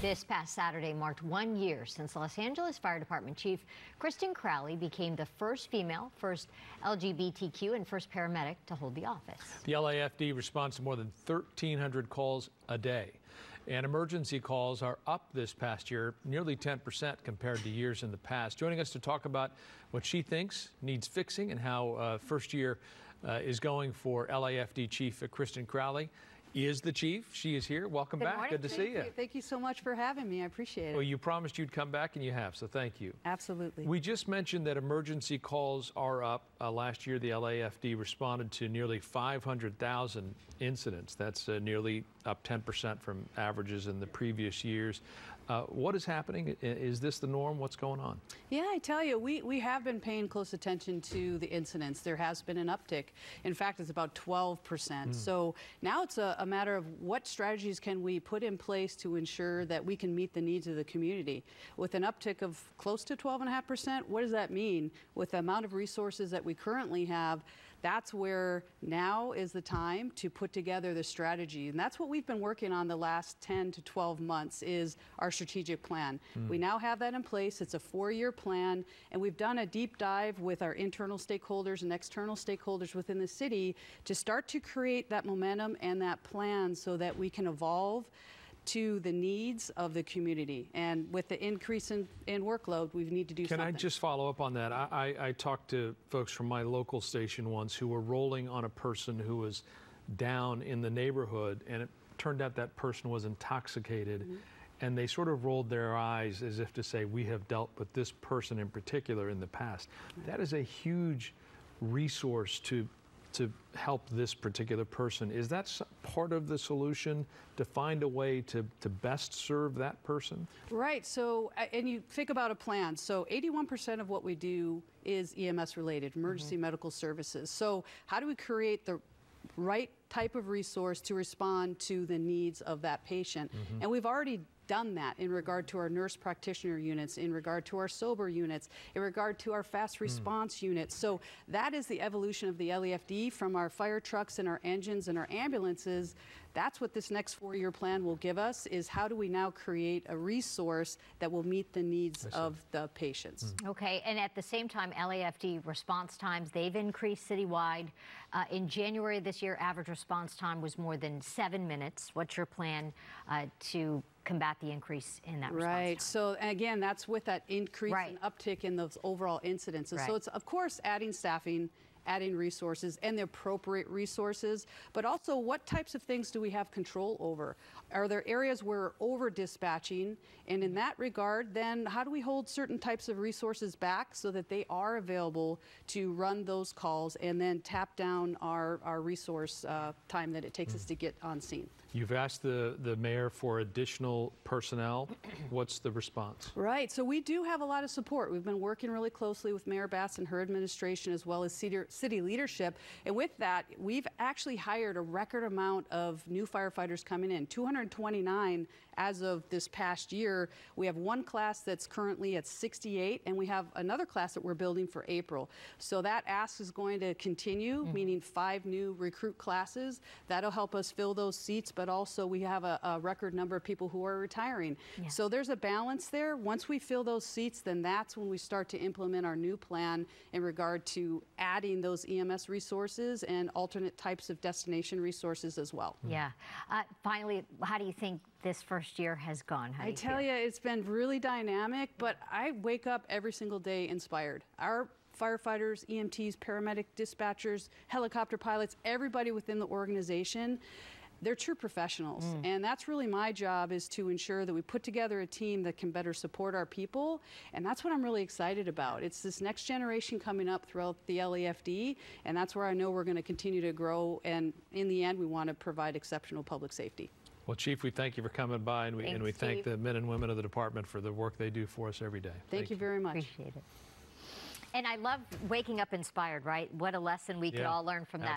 This past Saturday marked one year since Los Angeles Fire Department Chief Kristin Crowley became the first female, first LGBTQ, and first paramedic to hold the office. The LAFD responds to more than 1,300 calls a day. And emergency calls are up this past year, nearly 10% compared to years in the past. Joining us to talk about what she thinks needs fixing and how uh, first year uh, is going for LAFD Chief Kristin Crowley is the chief. She is here. Welcome Good back. morning. Good to Thank see you. Thank you so much for having me. I appreciate it. Well, you promised you'd come back, and you have, so thank you. Absolutely. We just mentioned that emergency calls are up. Uh, last year, the LAFD responded to nearly 500,000 incidents. That's uh, nearly up 10% from averages in the previous years. Uh, what is happening? Is this the norm? What's going on? yeah, I tell you, we, we have been paying close attention to the incidents. There has been an uptick. In fact, it's about 12%. So now it's a, a matter of what strategies can we put in place to ensure that we can meet the needs of the community. With an uptick of close to 12.5%, what does that mean? With the amount of resources that we currently have, that's where now is the time to put together the strategy. And that's what we've been working on the last 10 to 12 months is our strategic plan. Hmm. We now have that in place. It's a four-year plan. And we've done a deep dive with our internal stakeholders and external stakeholders within the city to start to create that momentum and that plan so that we can evolve to the needs of the community and with the increase in, in workload we need to do Can something I just follow up on that? I, I, I talked to folks from my local station once who were rolling on a person who was down in the neighborhood, and it turned out that person was intoxicated. Mm-hmm. And they sort of rolled their eyes as if to say, We have dealt with this person in particular in the past. That is a huge resource to to help this particular person. Is that part of the solution to find a way to, to best serve that person? Right. So, and you think about a plan. So, 81% of what we do is EMS related, emergency mm-hmm. medical services. So, how do we create the right type of resource to respond to the needs of that patient? Mm-hmm. And we've already done that in regard to our nurse practitioner units, in regard to our sober units, in regard to our fast mm. response units. So that is the evolution of the LAFD from our fire trucks and our engines and our ambulances. That's what this next four-year plan will give us is how do we now create a resource that will meet the needs of the patients. Mm. Okay, and at the same time, LAFD response times, they've increased citywide. Uh, in January this year, average response time was more than seven minutes. What's your plan uh, to combat the increase in that response Right. time? So again, that's with that increase Right. and uptick in those overall incidences. Right. So it's of course adding staffing, adding resources and the appropriate resources, but also what types of things do we have control over? Are there areas where we're over dispatching? And in that regard, then how do we hold certain types of resources back so that they are available to run those calls and then tap down our, our resource uh, time that it takes us to get on scene? You've asked the, the mayor for additional personnel. What's the response? Right. So we do have a lot of support. We've been working really closely with Mayor Bass and her administration as well as city, city leadership. And with that, we've actually hired a record amount of new firefighters coming in 229 as of this past year. We have one class that's currently at 68, and we have another class that we're building for April. So that ask is going to continue, mm-hmm. meaning five new recruit classes. That'll help us fill those seats, but also we have a, a record number of people who are retiring. Yeah. So there's a balance there. Once we fill those seats, then that's when we start to implement our new plan in regard to adding those EMS resources and alternate types of destination resources as well. Yeah. Uh, finally, how do you think this first year has gone? How I you tell feel? you, it's been really dynamic, but I wake up every single day inspired. Our firefighters, EMTs, paramedic dispatchers, helicopter pilots, everybody within the organization, they're true professionals. Mm. And that's really my job is to ensure that we put together a team that can better support our people. And that's what I'm really excited about. It's this next generation coming up throughout the LAFD, and that's where I know we're going to continue to grow. And in the end, we want to provide exceptional public safety. Well, Chief, we thank you for coming by, and we, and we thank Steve. the men and women of the department for the work they do for us every day. Thank, you very much. Appreciate it. And I love waking up inspired, right? What a lesson we could all learn from that.